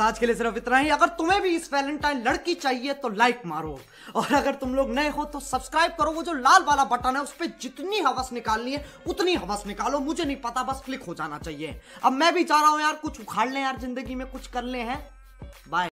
आज के लिए सिर्फ़ इतना ही। अगर तुम्हें भी इस वैलेंटाइन लड़की चाहिए तो लाइक मारो। और अगर तुम लोग नए हो तो सब्सक्राइब करो। वो जो लाल वाला बटन है, उस पर जितनी हवस निकालनी है, उतनी हवस निकालो। मुझे नहीं पता, बस क्लिक हो जाना चाहिए। अब मैं भी जा रहा हूँ यार, कुछ उखाड़ लें यार, ज़िंदगी में कुछ कर ले, हैं? बाय